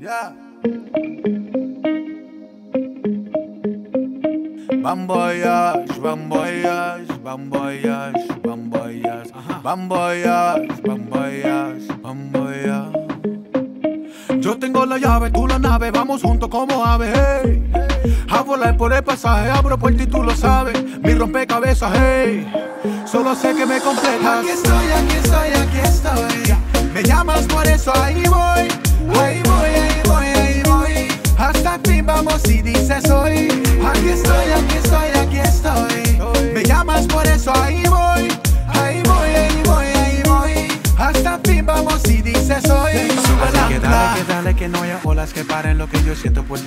Yeah. Bamboyage, bamboyage, bamboyage, bamboyage, bamboyage, bamboyage, bamboyage. Yo tengo la llave, tú la nave, vamos juntos como aves, hey. A volar por el pasaje, abro puerta y tú lo sabes. Mi rompecabezas, hey. Solo sé que me completas. Aquí estoy, aquí estoy, aquí estoy. Me llamas por eso, ahí voy. Ahí voy, ahí voy, ahí voy. Hasta fin vamos y dices hoy. Aquí estoy, aquí estoy, aquí estoy. Me llamas por eso, ahí voy. Ahí voy, ahí voy, ahí voy. Hasta fin vamos y dices hoy. Así que dale, que dale, que no haya olas que paren lo que yo siento por ti.